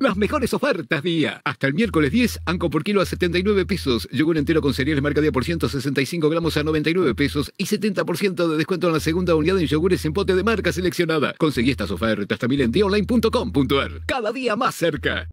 Las mejores ofertas día. Hasta el miércoles 10, Anco por kilo a 79 pesos. Yogur entero con cereales marca día por 165 gramos a 99 pesos. Y 70% de descuento en la segunda unidad en yogures en pote de marca seleccionada. Conseguí estas ofertas también en diaonline.com.ar. Cada día más cerca.